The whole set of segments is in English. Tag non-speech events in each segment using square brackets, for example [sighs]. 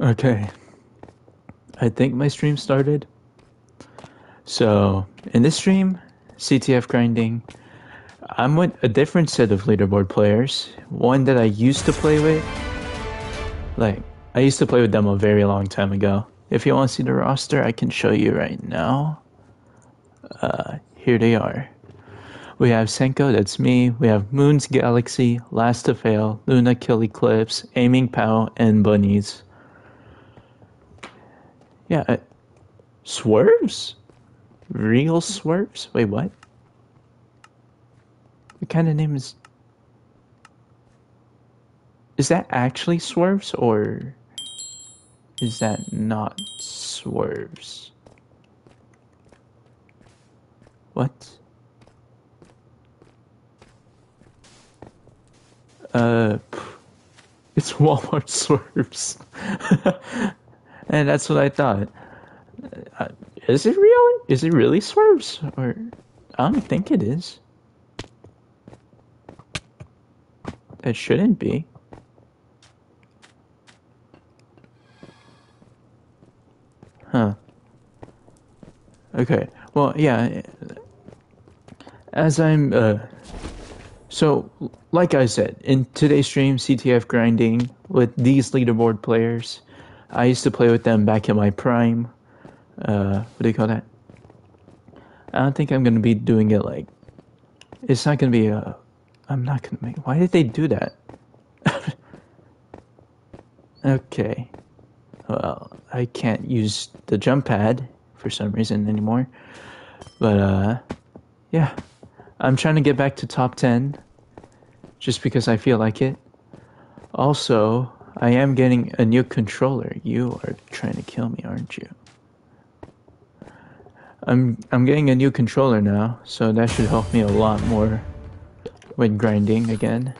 Okay. I think my stream started. So, in this stream, CTF grinding, I'm with a different set of leaderboard players. One that I used to play with. Like, I used to play with them a very long time ago. If you want to see the roster, I can show you right now. Uh, here they are. We have Senko, that's me. We have Moon's Galaxy, Last to Fail, Luna Kill Eclipse, Aiming Pow, and Bunnies. Yeah, uh, swerves? Real swerves? Wait, what? What kind of name is. Is that actually swerves or is that not swerves? What? Uh, [laughs] it's Walmart swerves. [laughs] and that's what I thought. Uh, is it real? Is it really swerves? Or I don't think it is. It shouldn't be. Huh. Okay. Well, yeah. As I'm uh, so, like I said, in today's stream, CTF grinding with these leaderboard players. I used to play with them back in my prime. Uh, what do you call that? I don't think I'm gonna be doing it like. It's not gonna be a. I'm not gonna make. Why did they do that? [laughs] okay. Well, I can't use the jump pad for some reason anymore. But uh, yeah. I'm trying to get back to top 10 just because I feel like it. Also, I am getting a new controller. You are trying to kill me, aren't you? I'm I'm getting a new controller now, so that should help me a lot more when grinding again.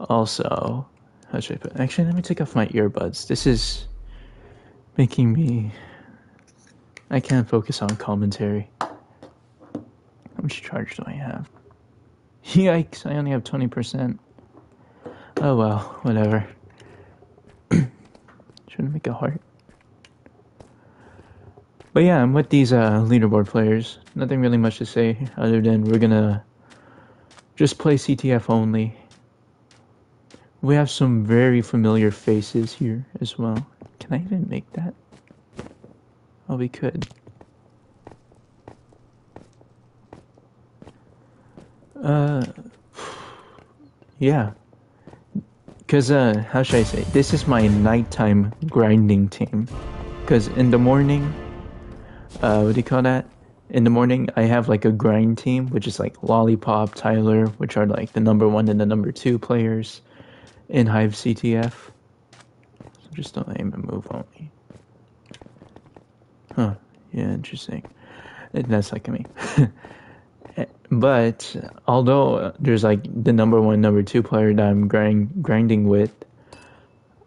Also, how should I put? Actually, let me take off my earbuds. This is making me. I can't focus on commentary. How much charge do I have? [laughs] Yikes, I only have 20%. Oh well, whatever. [clears throat] Shouldn't make a heart. But yeah, I'm with these uh, leaderboard players. Nothing really much to say other than we're gonna just play CTF only. We have some very familiar faces here as well. Can I even make that? Oh, we could. Uh, [sighs] yeah. Cause uh, how should I say? This is my nighttime grinding team. Cause in the morning, uh, what do you call that? In the morning, I have like a grind team, which is like Lollipop, Tyler, which are like the number one and the number two players in Hive CTF. So just don't aim and move only. Huh. Yeah, interesting. That's like me. [laughs] But although there's like the number one, number two player that I'm grind, grinding with,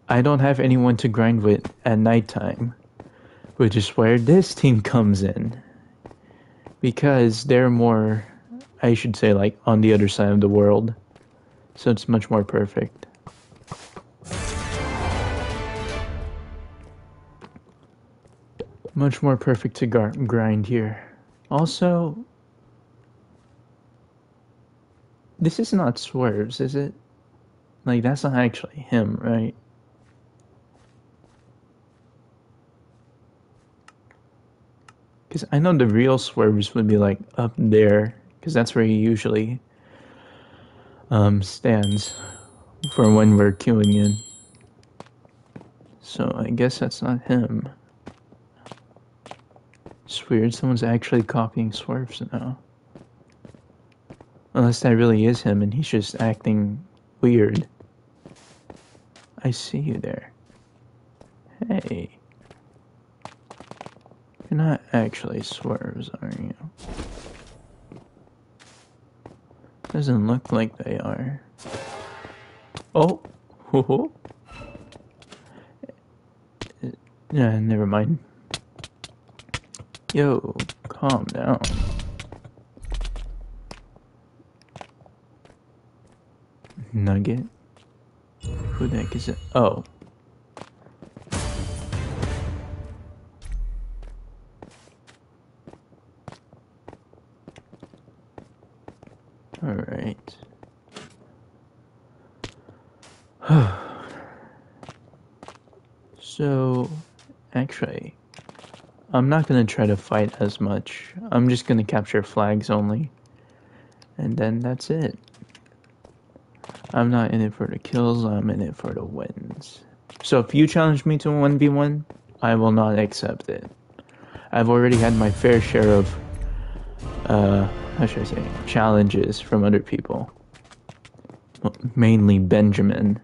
I don't have anyone to grind with at nighttime, which is where this team comes in. Because they're more, I should say, like on the other side of the world. So it's much more perfect. Much more perfect to grind here. Also, This is not Swerves, is it? Like, that's not actually him, right? Because I know the real Swerves would be, like, up there. Because that's where he usually um, stands for when we're queuing in. So I guess that's not him. It's weird, someone's actually copying Swerves now. Unless that really is him and he's just acting weird. I see you there. Hey. You're not actually swerves, are you? Doesn't look like they are. Oh! Ho [laughs] Yeah, uh, never mind. Yo, calm down. Nugget? Who the heck is it? Oh. Alright. [sighs] so, actually, I'm not going to try to fight as much. I'm just going to capture flags only. And then that's it. I'm not in it for the kills, I'm in it for the wins. So if you challenge me to a 1v1, I will not accept it. I've already had my fair share of, uh, how should I say, challenges from other people. Mainly Benjamin.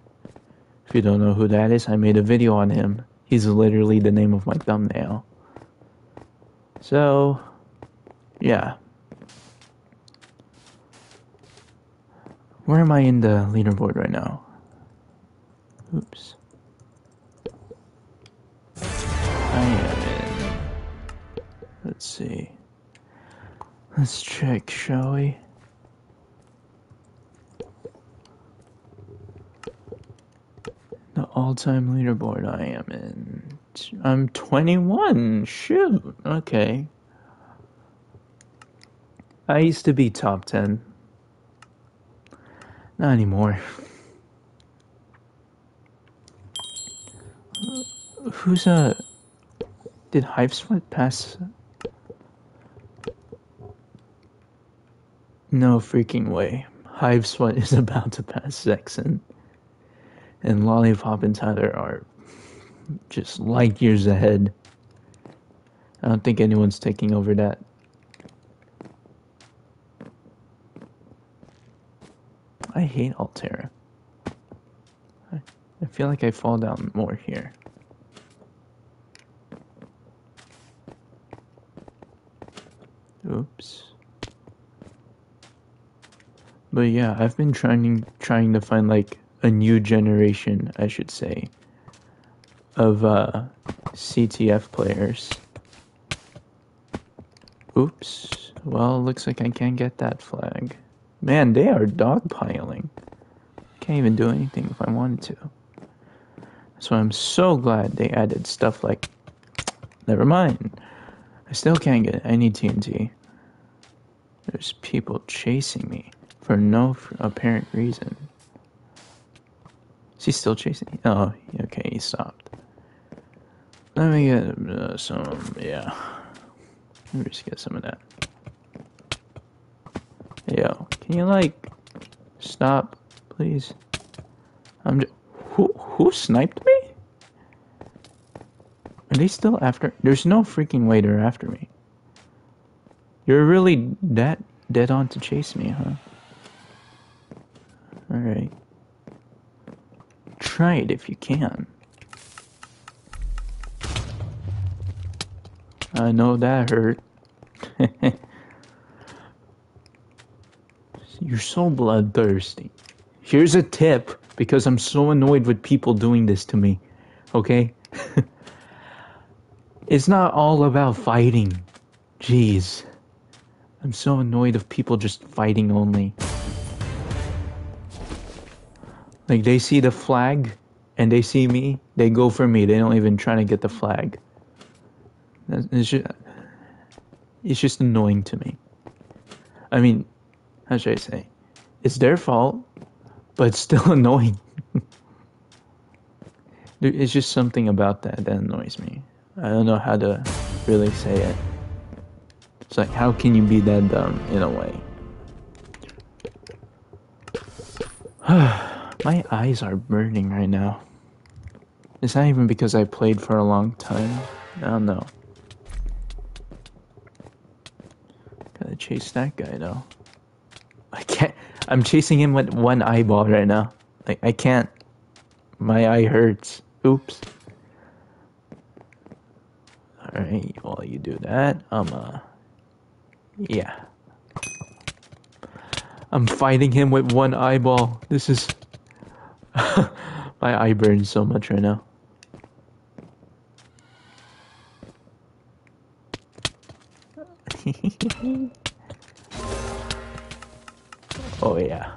If you don't know who that is, I made a video on him. He's literally the name of my thumbnail. So, yeah. Where am I in the leaderboard right now? Oops. I am in. Let's see. Let's check, shall we? The all-time leaderboard I am in. I'm 21. Shoot. Okay. I used to be top 10. Not anymore. Who's a... Did Hivesweat pass... No freaking way. Hivesweat is [laughs] about to pass Zexen. And Lollipop and Tyler are just light years ahead. I don't think anyone's taking over that. I hate Altera. I, I feel like I fall down more here. Oops. But yeah, I've been trying trying to find like a new generation, I should say, of uh, CTF players. Oops. Well, looks like I can't get that flag. Man, they are dogpiling. Can't even do anything if I wanted to. So I'm so glad they added stuff like. Never mind. I still can't get. any TNT. There's people chasing me for no apparent reason. Is he still chasing me? Oh, okay, he stopped. Let me get uh, some, yeah. Let me just get some of that. Yo, can you like stop, please? I'm just, who who sniped me? Are they still after? There's no freaking way they're after me. You're really that dead on to chase me, huh? Alright. Try it if you can. I know that hurt. [laughs] You're so bloodthirsty. Here's a tip because I'm so annoyed with people doing this to me. Okay? [laughs] it's not all about fighting. Jeez. I'm so annoyed of people just fighting only. Like they see the flag and they see me, they go for me. They don't even try to get the flag. It's just, it's just annoying to me. I mean, how should I say? It's their fault, but it's still [laughs] annoying. it's just something about that that annoys me. I don't know how to really say it. It's like, how can you be that dumb in a way? [sighs] My eyes are burning right now. It's not even because I played for a long time. I don't know. Gotta chase that guy though. I'm chasing him with one eyeball right now. Like I can't. My eye hurts. Oops. All right. While you do that, I'm uh. Yeah. I'm fighting him with one eyeball. This is. [laughs] My eye burns so much right now. [laughs] Oh yeah,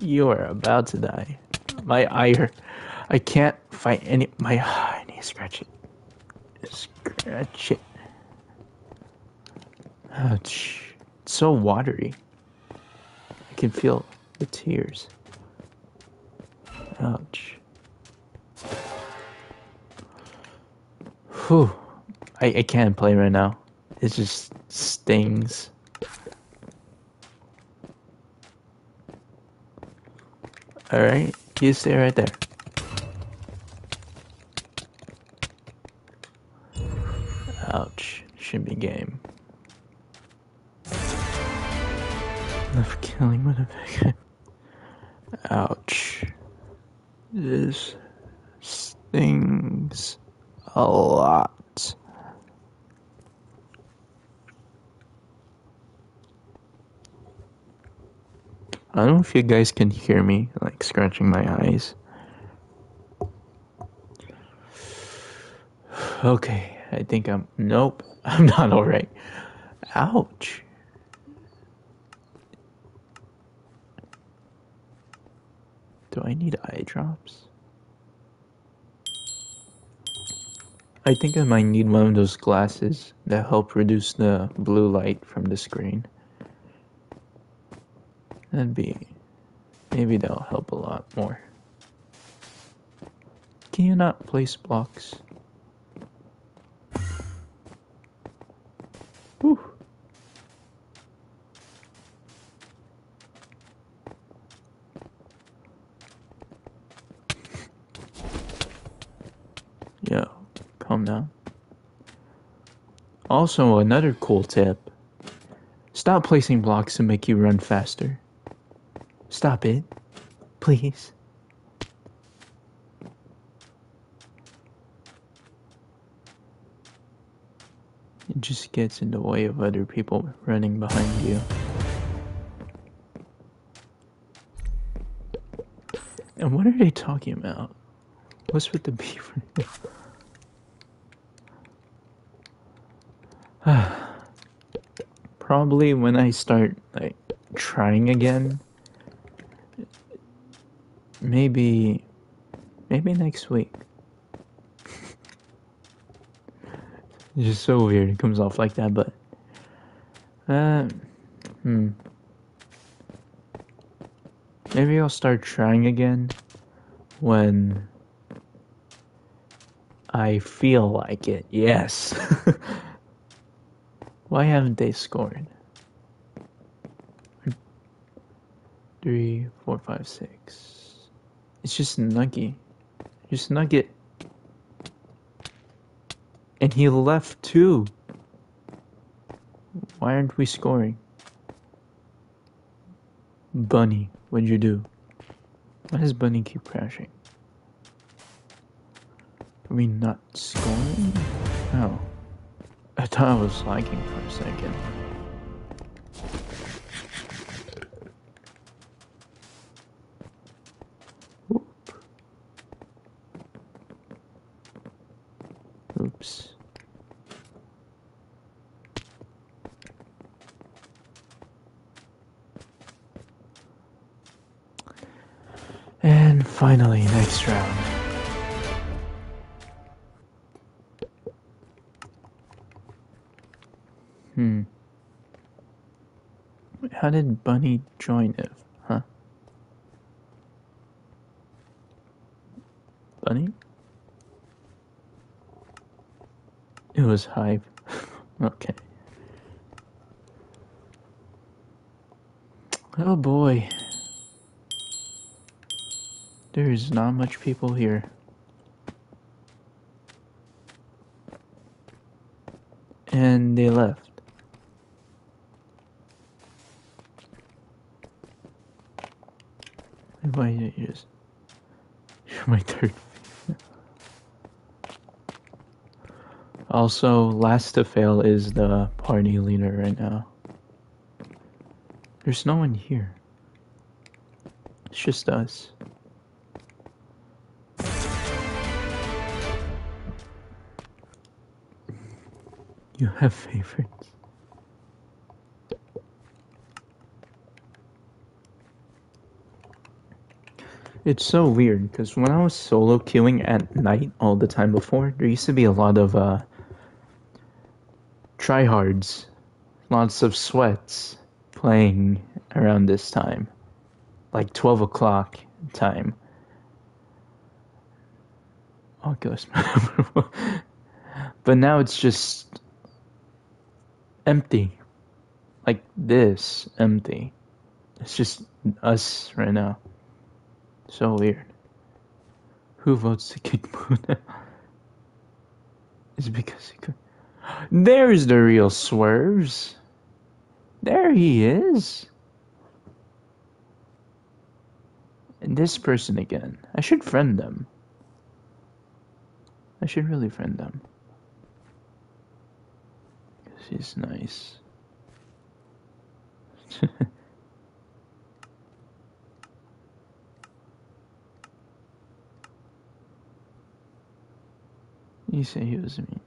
you are about to die. My eye, I can't fight any. My I need to scratch it. Scratch it. Ouch. It's so watery. I can feel the tears. Ouch. Whew. I, I can't play right now. It just stings. Alright, you stay right there. Ouch. Should be game. Love killing Winnipeg. Ouch. This stings a lot. I don't know if you guys can hear me, like scratching my eyes. Okay, I think I'm. Nope, [laughs] I'm not alright. Ouch. Do I need eye drops? I think I might need one of those glasses that help reduce the blue light from the screen. That'd be. Maybe that'll help a lot more. Can you not place blocks? Whew. Yo, calm down. Also, another cool tip. Stop placing blocks to make you run faster. Stop it. Please. It just gets in the way of other people running behind you. And what are they talking about? What's with the beaver? [sighs] Probably when I start like trying again. Maybe maybe next week. [laughs] it's just so weird it comes off like that, but uh hmm. Maybe I'll start trying again when I feel like it. Yes. [laughs] Why haven't they scored? Three, four, five, six. It's just Nuggy. Just Nugget. And he left too. Why aren't we scoring? Bunny, what'd you do? Why does Bunny keep crashing? Are we not scoring? Oh. I thought I was lagging for a second. Oop. Oops. And finally, next round. Hmm. How did Bunny join it? Huh? Bunny? It was hype. [laughs] okay. Oh boy. There's not much people here. And they left. Why you just my third. [laughs] also, last to fail is the party leader right now. There's no one here. It's just us. Have favorites. It's so weird because when I was solo queuing at night all the time before, there used to be a lot of uh, tryhards, lots of sweats, playing around this time, like 12 o'clock time. Oculus. [laughs] but now it's just empty. Like this, empty. It's just us right now. So weird. Who votes to kick Moon? [laughs] Is because he could? [gasps] There's the real swerves. There he is. And this person again. I should friend them. I should really friend them. Because he's nice. [laughs] you say he was mean.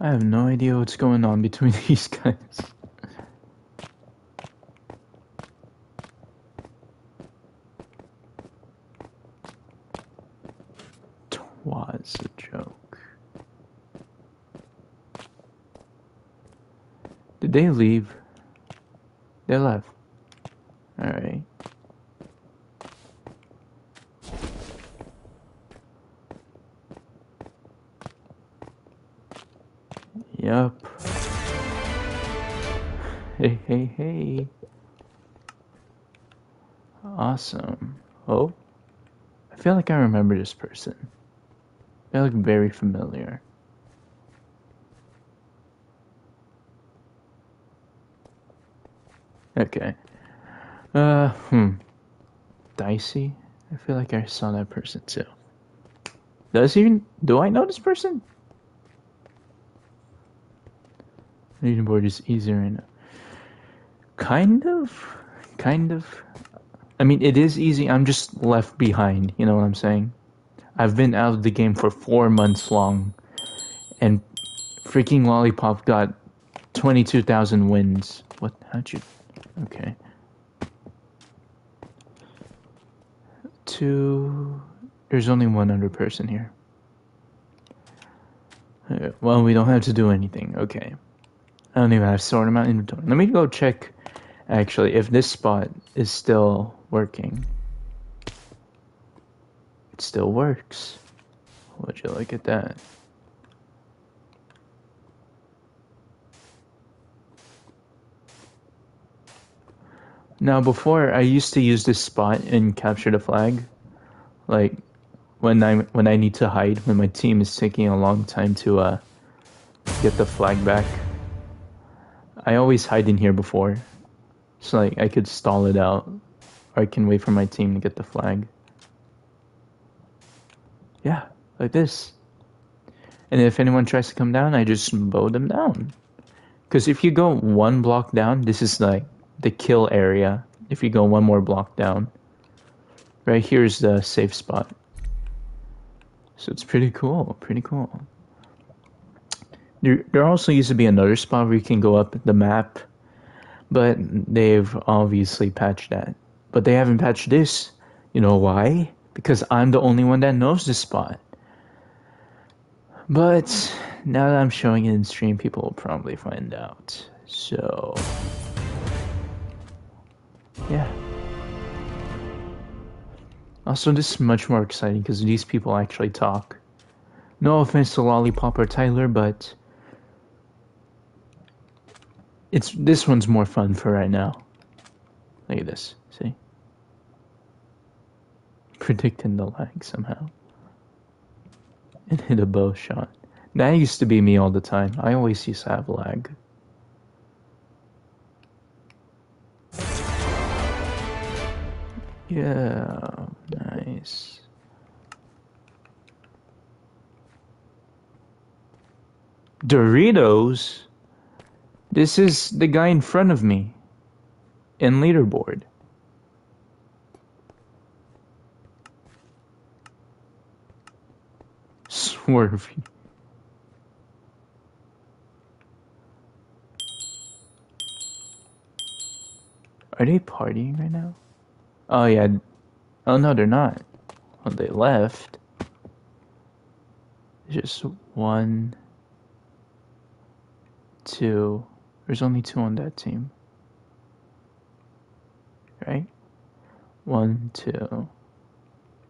I have no idea what's going on between [laughs] these guys. They leave? They left. Alright. Yup. Hey, hey, hey. Awesome. Oh. I feel like I remember this person. They look very familiar. Okay. Uh, hmm. Dicey? I feel like I saw that person too. Does he? Do I know this person? Leaderboard is easier and kind of, kind of. I mean, it is easy. I'm just left behind. You know what I'm saying? I've been out of the game for four months long, and freaking Lollipop got twenty-two thousand wins. What? How'd you? Okay. Two. There's only one other person here. Uh, well, we don't have to do anything. Okay. I don't even have sort amount inventory. Let me go check actually if this spot is still working. It still works. Would you look at that? Now before I used to use this spot and capture the flag. Like when I when I need to hide when my team is taking a long time to uh get the flag back. I always hide in here before. So like I could stall it out. Or I can wait for my team to get the flag. Yeah, like this. And if anyone tries to come down, I just bow them down. Because if you go one block down, this is like the kill area. If you go one more block down, right here's the safe spot. So it's pretty cool, pretty cool. There, there also used to be another spot where you can go up the map, but they've obviously patched that. But they haven't patched this. You know why? Because I'm the only one that knows this spot. But now that I'm showing it in stream, people will probably find out. So, yeah. Also, this is much more exciting because these people actually talk. No offense to Lollipop or Tyler, but it's this one's more fun for right now. Look at this. See? Predicting the lag somehow. And hit a bow shot. That used to be me all the time. I always used to have lag. Yeah, nice. Doritos? This is the guy in front of me in leaderboard. Swervy. Are they partying right now? Oh yeah. Oh no, they're not. Well, they left. Just one, two, There's only two on that team. Right? One, two,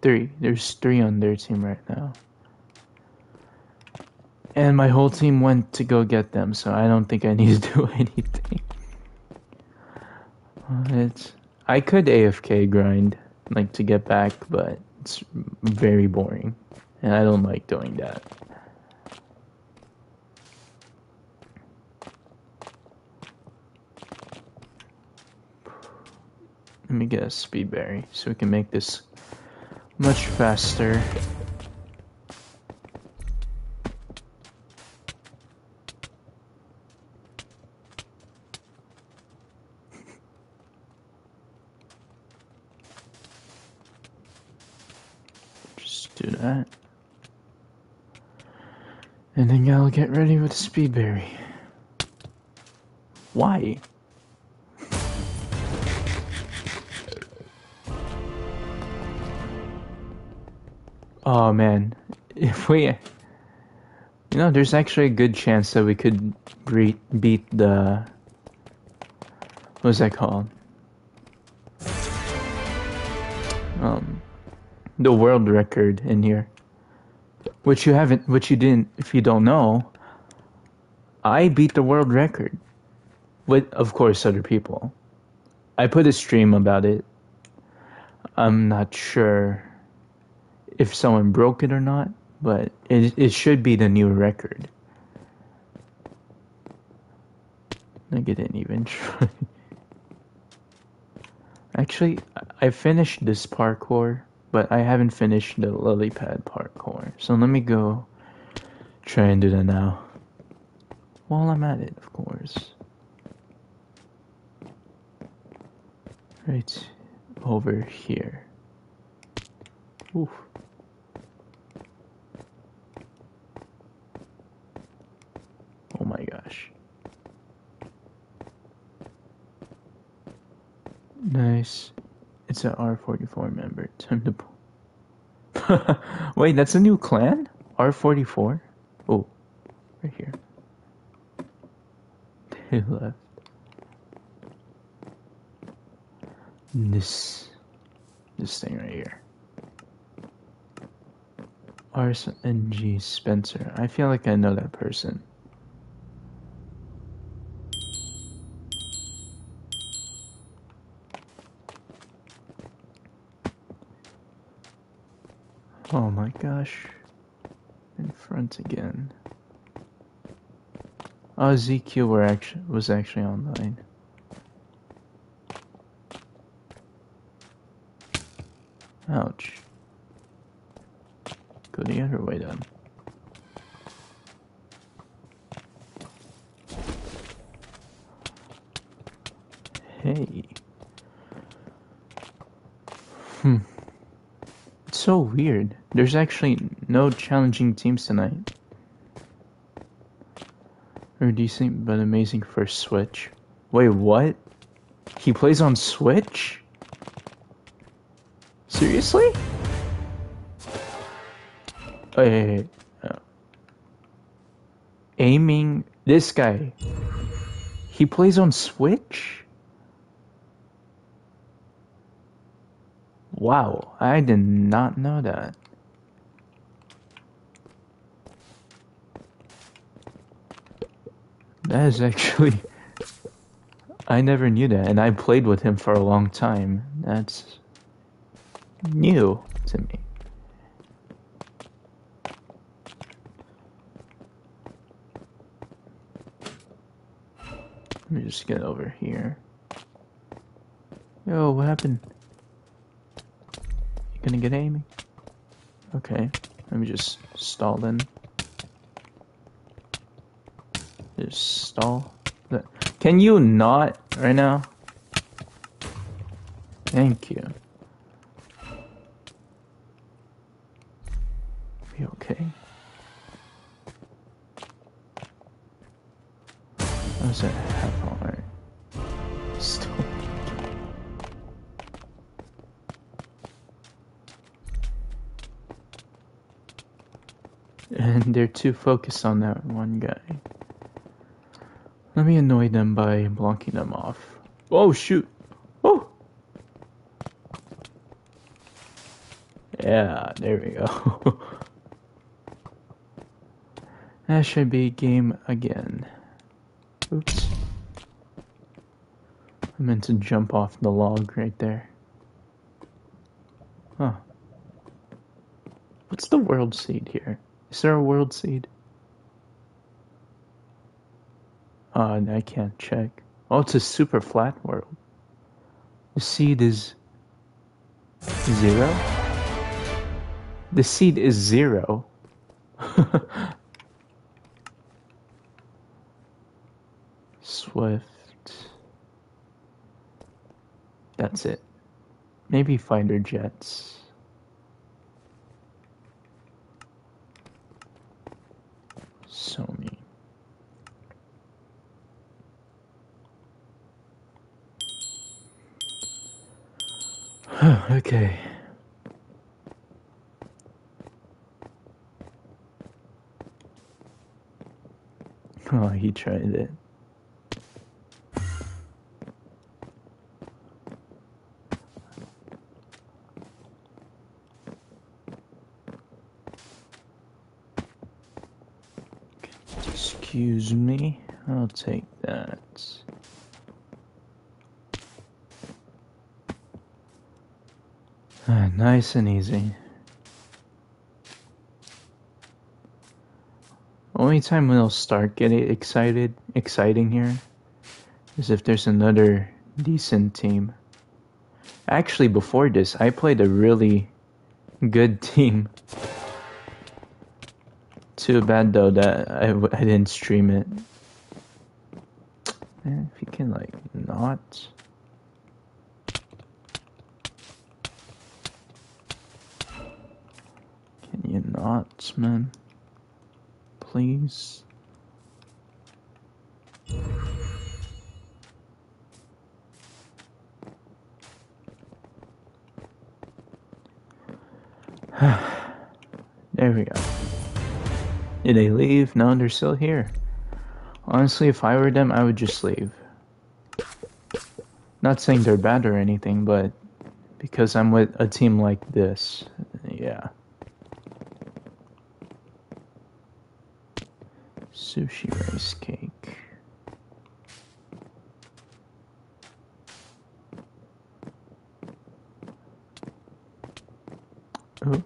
three. There's three on their team right now. And my whole team went to go get them, so I don't think I need to do [laughs] anything. It's I could AFK grind like to get back, but it's very boring, and I don't like doing that. Let me get a speed berry so we can make this much faster. Just do that. And then I'll get ready with the speed berry. Why? Oh man, if we, you know, there's actually a good chance that we could beat beat the was that called? Um, the world record in here, which you haven't, which you didn't. If you don't know, I beat the world record with, of course, other people. I put a stream about it. I'm not sure if someone broke it or not, but it it should be the new record. Like didn't even [laughs] try. Actually, I finished this parkour, but I haven't finished the lily pad parkour. So let me go try and do that now. While I'm at it, of course. Right over here. Oof. Oh my gosh. Nice. It's an R44 member. Time to. [laughs] Wait, that's a new clan? R44? Oh, right here. [laughs] They left. This, this thing right here. RNG Spencer. I feel like I know that person. Oh my gosh. In front again. Oh, ZQ were actually, was actually online. Ouch. Go the other way then. Weird. There's actually no challenging teams tonight. Or decent but amazing for Switch. Wait, what? He plays on Switch? Seriously? Oh, hey, hey, hey. Aiming. This guy. He plays on Switch? Wow, I did not know that. That is actually. I never knew that, and I played with him for a long time. That's new to me. Let me just get over here. Yo, what happened? Gonna get Amy? Okay, let me just stall then. Just stall. Can you not right now? Thank you. Be okay. What was that And they're too focused on that one guy. Let me annoy them by blocking them off. Oh shoot! Oh! Yeah, there we go. [laughs] that should be game again. Oops. I meant to jump off the log right there. Huh. What's the world seed here? Is there a world seed? Uh, I can't check. Oh, it's a super flat world. The seed is zero? The seed is zero. [laughs] Swift. That's it. Maybe fighter jets. So mean. okay. Oh, he tried it. Excuse me. I'll take that. Ah, nice and easy. Only time when I'll start getting excited, exciting here, is if there's another decent team. Actually, before this, I played a really good [laughs] team. Too bad though that I, I didn't stream it. Man, if you can like not. Can you not, man? Please. [sighs] there we go. Did they leave? No, they're still here. Honestly, if I were them, I would just leave. Not saying they're bad or anything, but because I'm with a team like this, yeah. Sushi rice cake. Oh.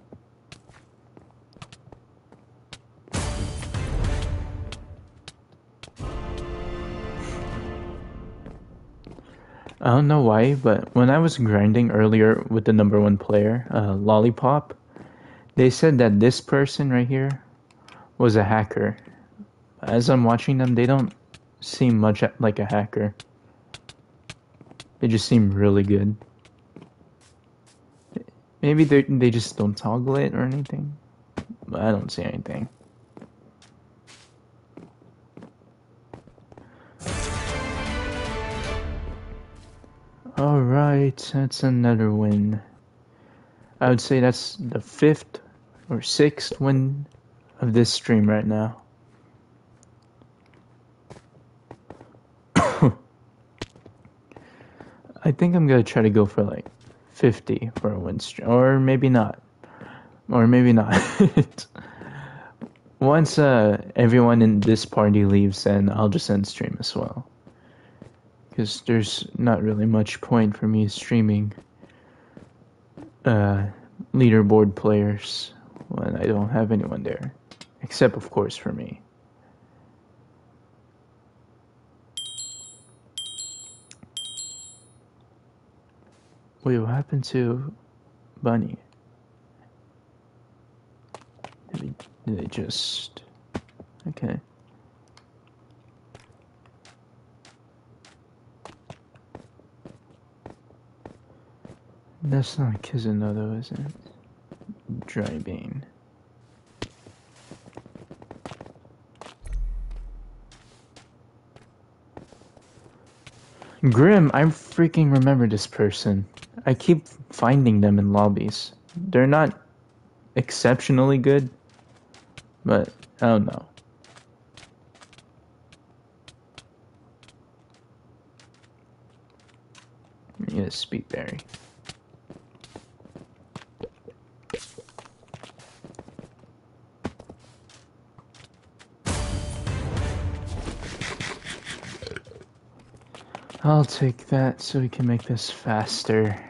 I don't know why, but when I was grinding earlier with the number one player, uh, Lollipop, they said that this person right here was a hacker. As I'm watching them, they don't seem much like a hacker. They just seem really good. Maybe they they just don't toggle it or anything. But I don't see anything. Alright, that's another win. I would say that's the fifth or sixth win of this stream right now. [coughs] I think I'm gonna try to go for like 50 for a win stream, or maybe not, or maybe not. [laughs] Once uh, everyone in this party leaves, then I'll just end stream as well because there's not really much point for me streaming uh, leaderboard players when I don't have anyone there, except of course for me. Wait, what happened to Bunny? Did they, just... Okay. That's not Kizuna though, is it? Dry bean. Grim, I freaking remember this person. I keep finding them in lobbies. They're not exceptionally good, but I don't know. You need a speed berry. I'll take that so we can make this faster.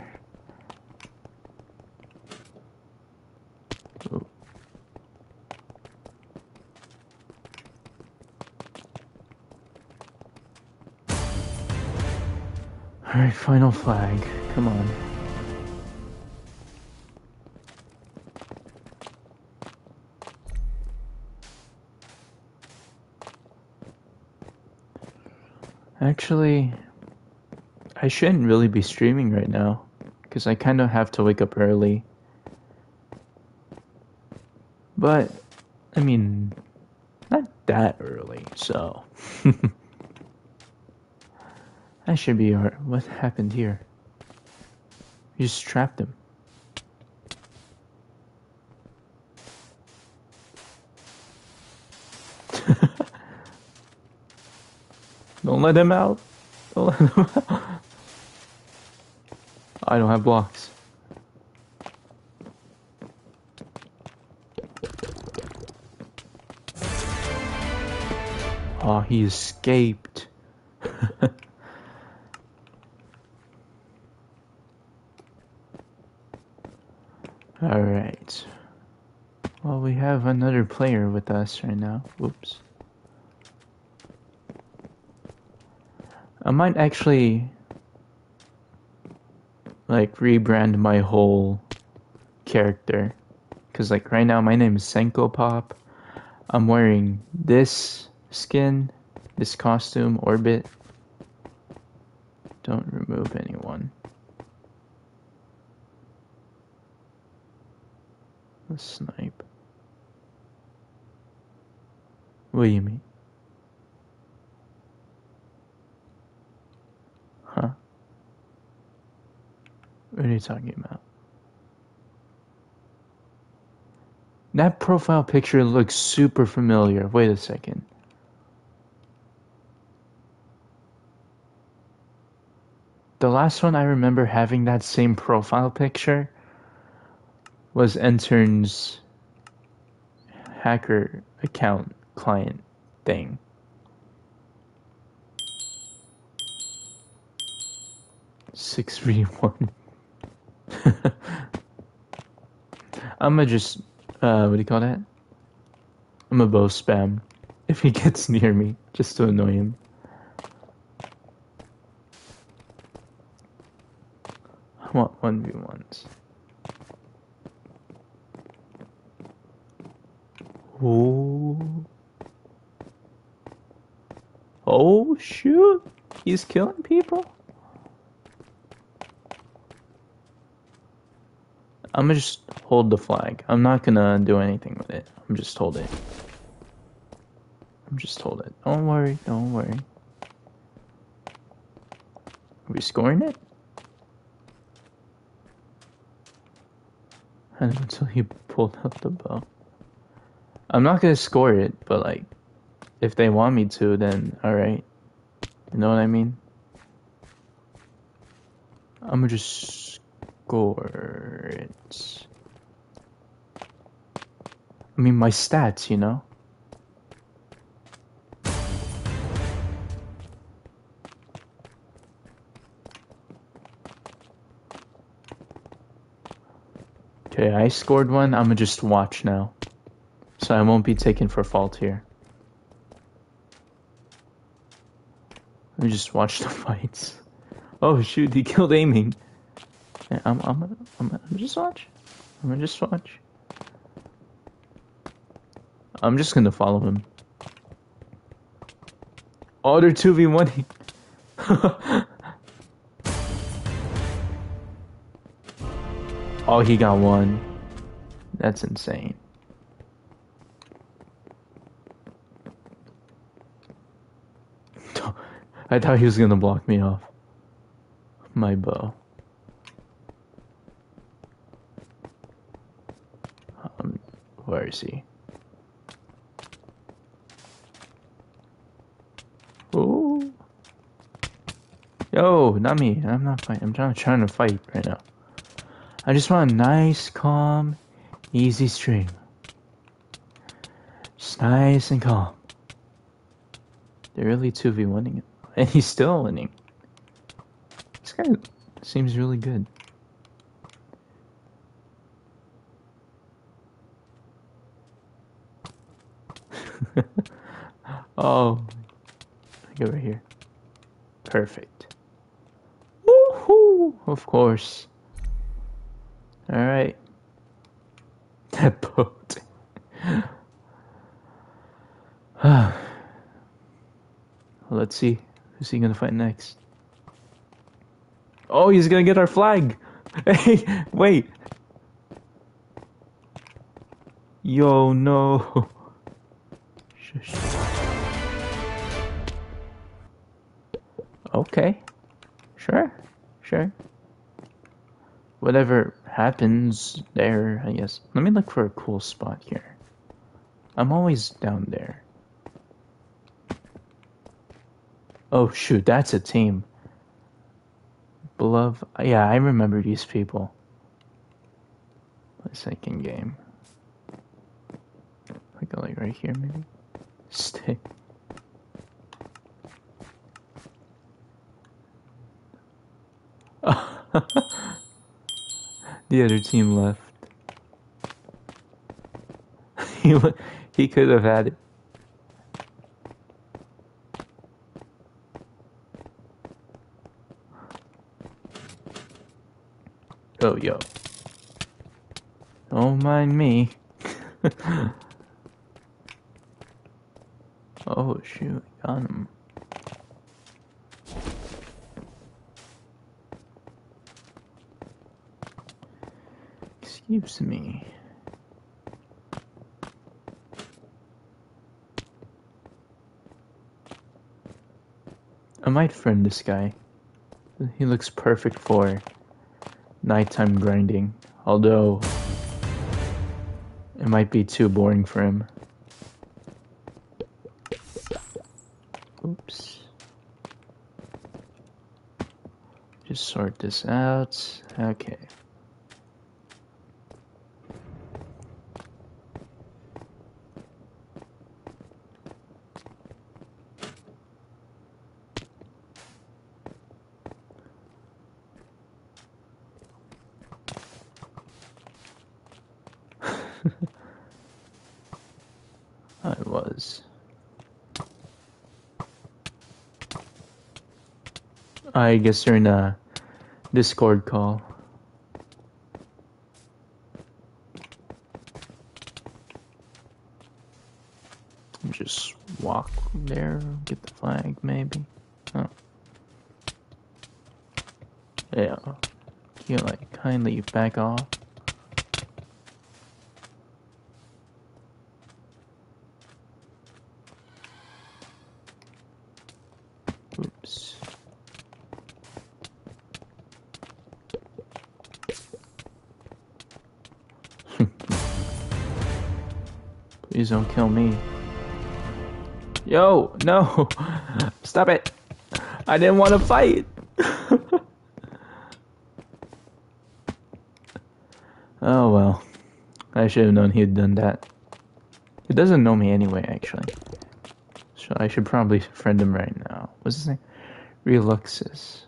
Alright, final flag. Come on. Actually, I shouldn't really be streaming right now because I kind of have to wake up early. But, I mean, not that early, so. [laughs] I should be alright. What happened here? You just trapped him. [laughs] Don't let him out. Don't let him [laughs] out. I don't have blocks. Oh, he escaped. [laughs] Alright. Well, we have another player with us right now. Whoops. I might actually like rebrand my whole character because like right now my name is Senko Pop. I'm wearing this skin, this costume, Orbit. Don't remove anyone. The snipe. What do you mean? Huh? What are you talking about? That profile picture looks super familiar. Wait a second. The last one I remember having that same profile picture was Entern's hacker account client thing. Six three one. [laughs] I'ma just uh what do you call that? I'ma bow spam if he [laughs] gets near me, just to annoy him. I want one v ones. Oh. Oh shoot! He's killing people. I'm gonna just hold the flag. I'm not gonna do anything with it. I'm just hold it. I'm just hold it. Don't worry. Don't worry. Are we scoring it? Until he pulled out the bow. I'm not gonna score it, but like, if they want me to, then alright. You know what I mean? I'm gonna just score. I mean, my stats, you know? Okay, I scored one. I'm gonna just watch now. So I won't be taken for fault here. Let me just watch the [laughs] fights. Oh shoot, he killed aiming. Yeah, I'm, I'm, I'm, I'm, I'm just watch. I'm gonna just watch. I'm just gonna follow him. Oh, they're 2v1. oh, he got one. That's insane. [laughs] I thought he was gonna block me off. My bow. Where is he? Oh. Yo, not me. I'm not fighting. I'm trying, trying to fight right now. I just want a nice, calm, easy stream. Just nice and calm. They're really 2v winning it. [laughs] And he's still winning. This guy seems really good. [laughs] oh, go right here. Perfect. Woohoo! Of course. Alright. [laughs] That boat. [sighs] Let's see. Who's he gonna fight next? Oh, he's gonna get our flag! [laughs] Hey, wait! Yo, no. Okay. Sure. Sure. Whatever happens there, I guess. Let me look for a cool spot here. I'm always down there. Oh shoot, that's a team. Beloved. Yeah, I remember these people. The second game. Like, like right here, maybe? Stay. [laughs] the other team left. [laughs] he he could have had it. Oh, yo. Don't mind me. [laughs] oh, shoot. Got him. Excuse me. I might friend this guy. He looks perfect for nighttime grinding, although it might be too boring for him. Oops. Just sort this out. Okay. [laughs] I was. I guess you're in a Discord call. Just walk there, get the flag, maybe. Oh. Yeah. You like kindly back off. Please don't kill me. Yo, no! [laughs] Stop it! I didn't want to fight! [laughs] oh well. I should have known he had done that. He doesn't know me anyway, actually. So I should probably friend him right now. What's his name? Reluxus.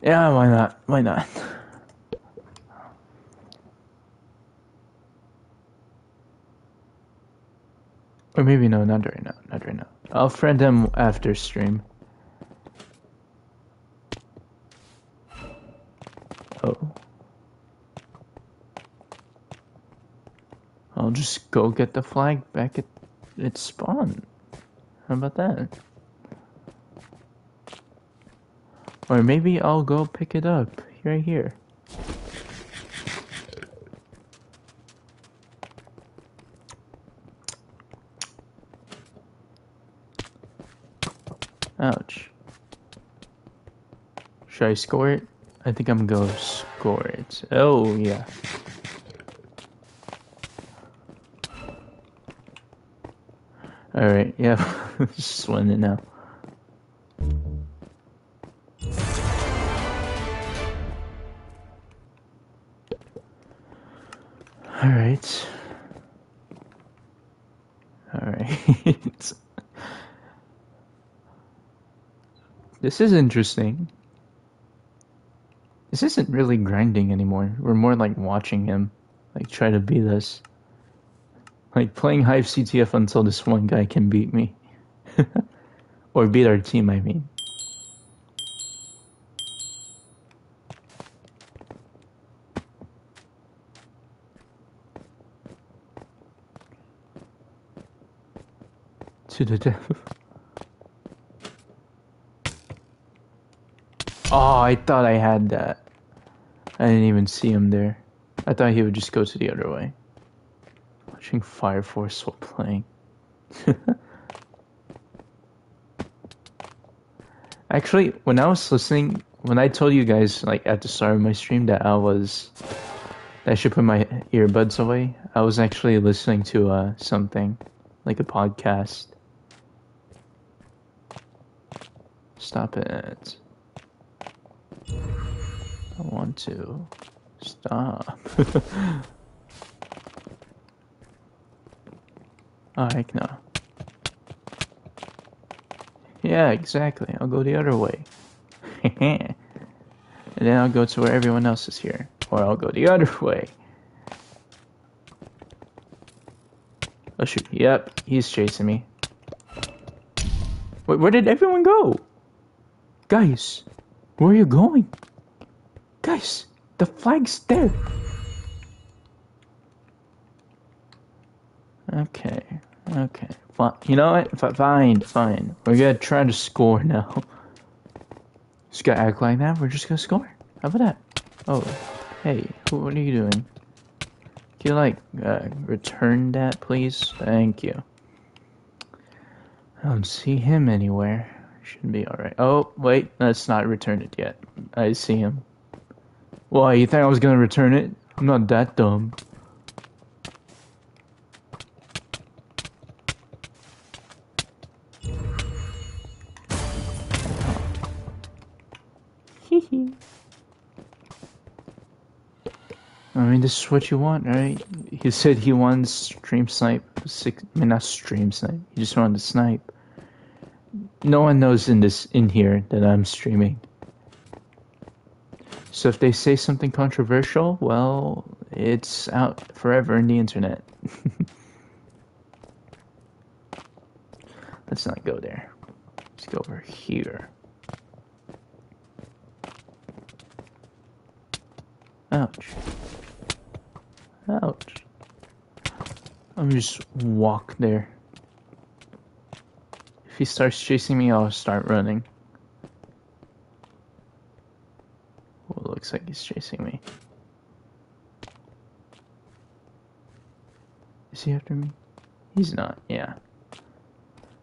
Yeah, why not? Why not? [laughs] Or maybe no, not right now. Not right now. I'll friend him after stream. Oh. I'll just go get the flag back at its spawn. How about that? Or maybe I'll go pick it up right here. Ouch. Should I score it? I think I'm gonna go score it. Oh, yeah. Alright, yeah. [laughs] Just win it now. All right. All right. This is interesting. This isn't really grinding anymore. We're more like watching him, like try to beat us. Like playing Hive CTF until this one guy can beat me. [laughs] or beat our team, I mean. [laughs] To the [laughs] death. Oh, I thought I had that. I didn't even see him there. I thought he would just go to the other way. Watching Fire Force while playing. [laughs] Actually, when I was listening, when I told you guys like at the start of my stream that I was that I should put my earbuds away, I was actually listening to uh, something like a podcast. Stop it. I want to stop. oh, no. Yeah, exactly. I'll go the other way. [laughs] and then I'll go to where everyone else is here. Or I'll go the other [laughs] way. Oh shoot. Yep, he's chasing me. Wait, where did everyone go? Guys, where are you going? Guys, the flag's there. Okay, okay. Fine. You know what? Fine, fine. We're gonna try to score now. Just gotta act like that. We're just gonna score. How about that? Oh, hey, what are you doing? Can you like uh, return that, please? Thank you. I don't see him anywhere. Should be alright. Oh, wait, let's not return it yet. I see him. Why, you think I was gonna return it? I'm not that dumb. [laughs] I mean, this is what you want, right? He said he wants stream snipe. Six, I mean, not stream snipe. He just wanted to snipe. No one knows in this in here that I'm streaming. So if they say something controversial, well, it's out forever in the internet. [laughs] Let's not go there. Let's go over here. Ouch. Ouch. I'm just walk there. He starts chasing me, I'll start running. Looks like he's chasing me. Is he after me? He's not, yeah.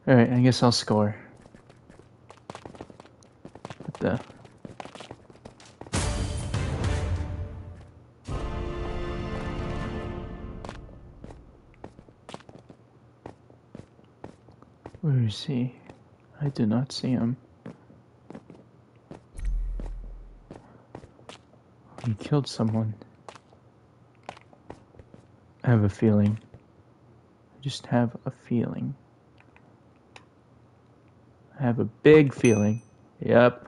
Alright, I guess I'll score. What the... Do not see him. He killed someone. I have a feeling. I just have a feeling. I have a big feeling. Yep.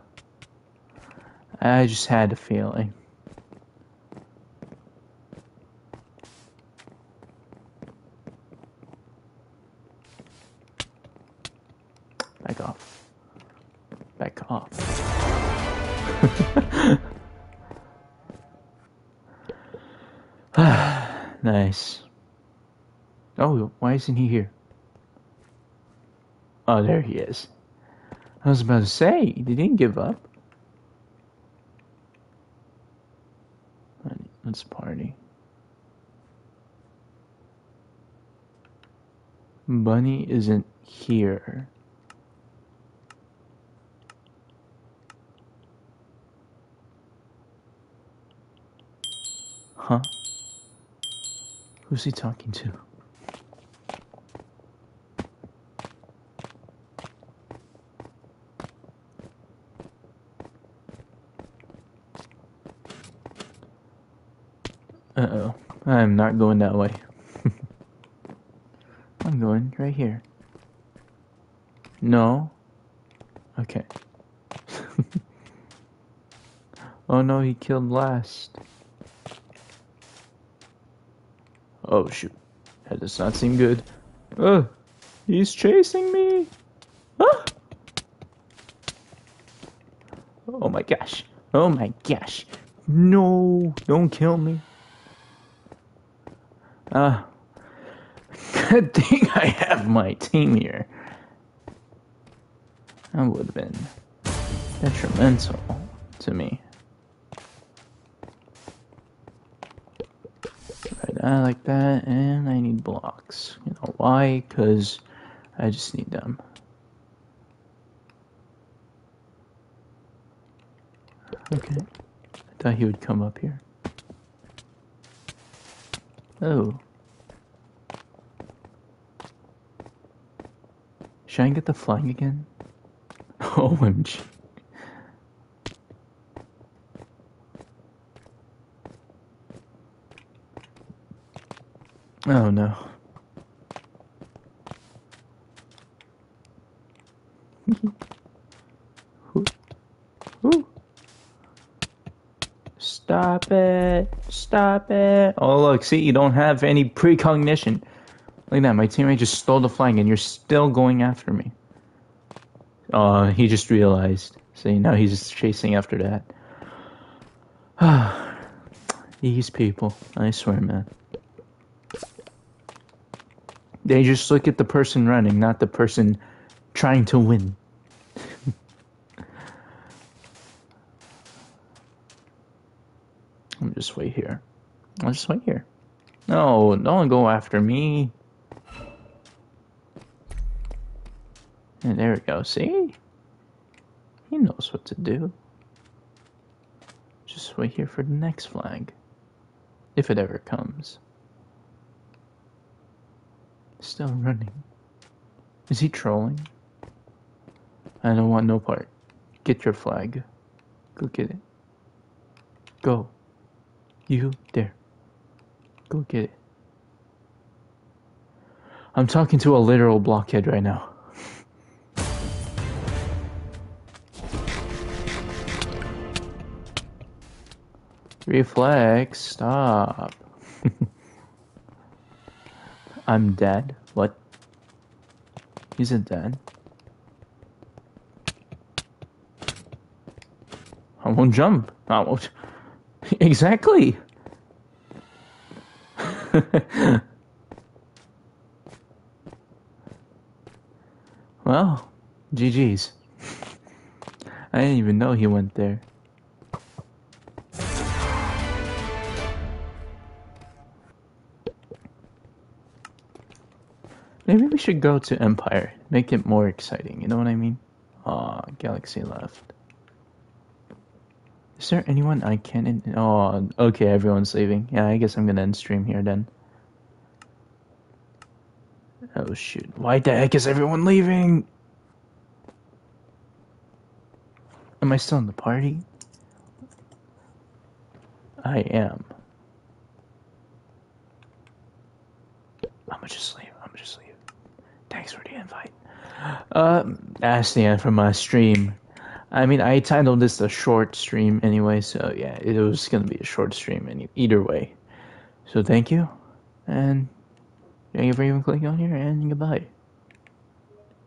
I just had a feeling. Isn't he here? Oh, there he is. I was about to say, he didn't give up. Let's party. Bunny isn't here. Huh? Who's he talking to? Uh oh. I'm not going that way. [laughs] I'm going right here. No. Okay. [laughs] oh no, he killed last. Oh shoot. That does not seem good. Ugh. He's chasing me. Ah! Oh my gosh. Oh my gosh. No, don't kill me. Uh, [laughs] good thing I have my team here. That would have been detrimental to me. Right, I like that, and I need blocks. You know why? Because I just need them. Okay. I thought he would come up here. Oh. I get the flying again? [laughs] OMG. Oh no. [laughs] Stop it. Stop it. Oh, look. See, you don't have any precognition. Look at that. My teammate just stole the flag and you're still going after me. Oh, he just realized. See, now he's just chasing after that. [sighs] These people. I swear, man. They just look at the person running, not the person trying to win. [laughs] I'll just wait here. I'll just wait here. No, don't go after me. And there we go. See? He knows what to do. Just wait here for the next flag. If it ever comes. Still running. Is he trolling? I don't want no part. Get your flag. Go get it. Go. You there. Go get it. I'm talking to a literal blockhead right now. Reflex, stop. [laughs] I'm dead. What? He's dead. I won't jump. I won't. [laughs] Exactly. [laughs] well, GG's. I didn't even know he went there. Maybe we should go to Empire. Make it more exciting. You know what I mean? Aw, Galaxy left. Is there anyone I can... Oh, okay, everyone's leaving. Yeah, I guess I'm gonna end stream here then. Oh shoot. Why the heck is everyone leaving? Am I still in the party? I am. I'm gonna just leave. I'm gonna just leave. Thanks for the invite. Uh, end from my stream. I mean, I titled this a short stream anyway, so yeah, it was gonna be a short stream any, either way. So thank you, and thank you for even clicking on here, and goodbye.